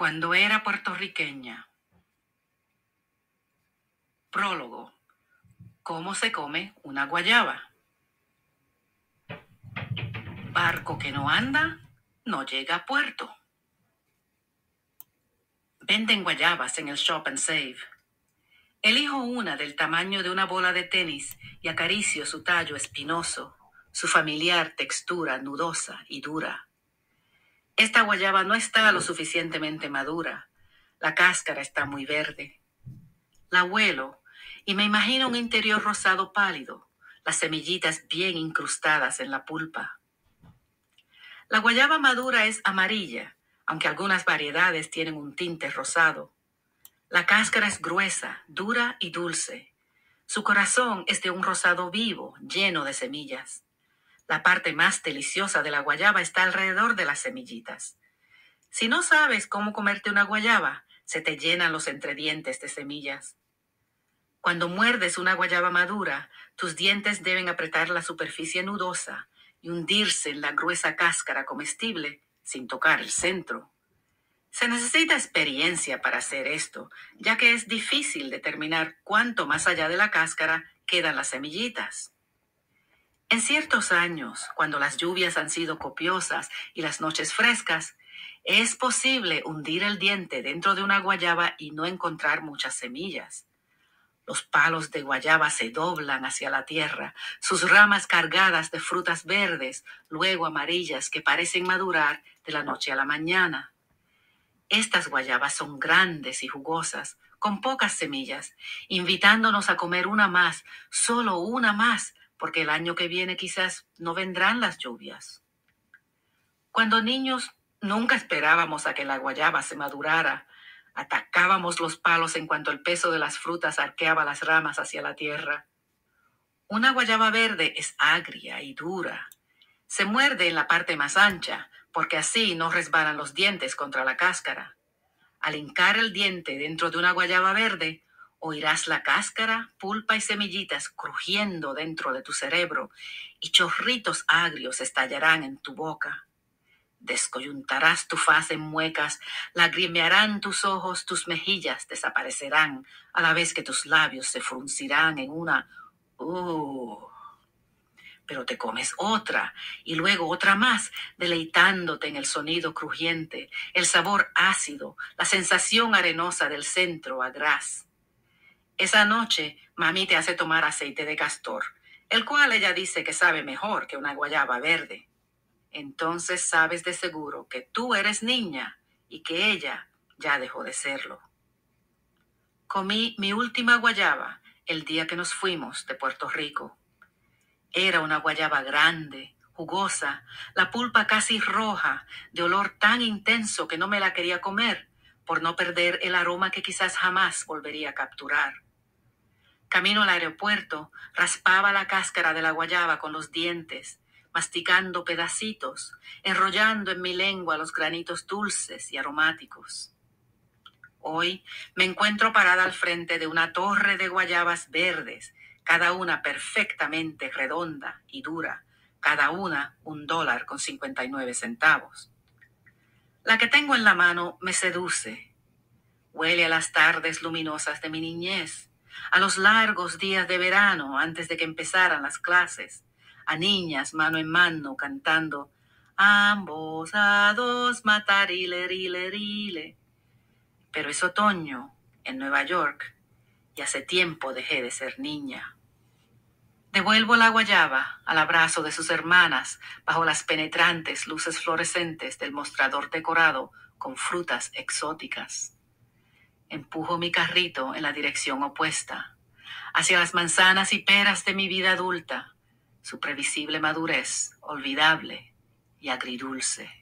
Cuando era puertorriqueña. Prólogo. ¿Cómo se come una guayaba? Barco que no anda, no llega a puerto. Venden guayabas en el Shop and Save. Elijo una del tamaño de una bola de tenis y acaricio su tallo espinoso, su familiar textura nudosa y dura. Esta guayaba no está lo suficientemente madura. La cáscara está muy verde. La huelo y me imagino un interior rosado pálido, las semillitas bien incrustadas en la pulpa. La guayaba madura es amarilla, aunque algunas variedades tienen un tinte rosado. La cáscara es gruesa, dura y dulce. Su corazón es de un rosado vivo, lleno de semillas. La parte más deliciosa de la guayaba está alrededor de las semillitas. Si no sabes cómo comerte una guayaba, se te llenan los entredientes de semillas. Cuando muerdes una guayaba madura, tus dientes deben apretar la superficie nudosa y hundirse en la gruesa cáscara comestible sin tocar el centro. Se necesita experiencia para hacer esto, ya que es difícil determinar cuánto más allá de la cáscara quedan las semillitas. En ciertos años, cuando las lluvias han sido copiosas y las noches frescas, es posible hundir el diente dentro de una guayaba y no encontrar muchas semillas. Los palos de guayaba se doblan hacia la tierra, sus ramas cargadas de frutas verdes, luego amarillas que parecen madurar de la noche a la mañana. Estas guayabas son grandes y jugosas, con pocas semillas, invitándonos a comer una más, solo una más, porque el año que viene quizás no vendrán las lluvias. Cuando niños nunca esperábamos a que la guayaba se madurara, atacábamos los palos en cuanto el peso de las frutas arqueaba las ramas hacia la tierra. Una guayaba verde es agria y dura. Se muerde en la parte más ancha, porque así no resbalan los dientes contra la cáscara. Al hincar el diente dentro de una guayaba verde, Oirás la cáscara, pulpa y semillitas crujiendo dentro de tu cerebro y chorritos agrios estallarán en tu boca. Descoyuntarás tu faz en muecas, lagrimearán tus ojos, tus mejillas desaparecerán, a la vez que tus labios se fruncirán en una ¡Uh! Pero te comes otra y luego otra más, deleitándote en el sonido crujiente, el sabor ácido, la sensación arenosa del centro a. Esa noche, mami te hace tomar aceite de castor, el cual ella dice que sabe mejor que una guayaba verde. Entonces sabes de seguro que tú eres niña y que ella ya dejó de serlo. Comí mi última guayaba el día que nos fuimos de Puerto Rico. Era una guayaba grande, jugosa, la pulpa casi roja, de olor tan intenso que no me la quería comer, por no perder el aroma que quizás jamás volvería a capturar. Camino al aeropuerto, raspaba la cáscara de la guayaba con los dientes, masticando pedacitos, enrollando en mi lengua los granitos dulces y aromáticos. Hoy me encuentro parada al frente de una torre de guayabas verdes, cada una perfectamente redonda y dura, cada una un dólar con cincuenta y nueve centavos. La que tengo en la mano me seduce. Huele a las tardes luminosas de mi niñez a los largos días de verano antes de que empezaran las clases, a niñas mano en mano cantando ambos a dos matar rile, Pero es otoño en Nueva York y hace tiempo dejé de ser niña. Devuelvo la guayaba al abrazo de sus hermanas bajo las penetrantes luces fluorescentes del mostrador decorado con frutas exóticas. Empujo mi carrito en la dirección opuesta, hacia las manzanas y peras de mi vida adulta, su previsible madurez, olvidable y agridulce.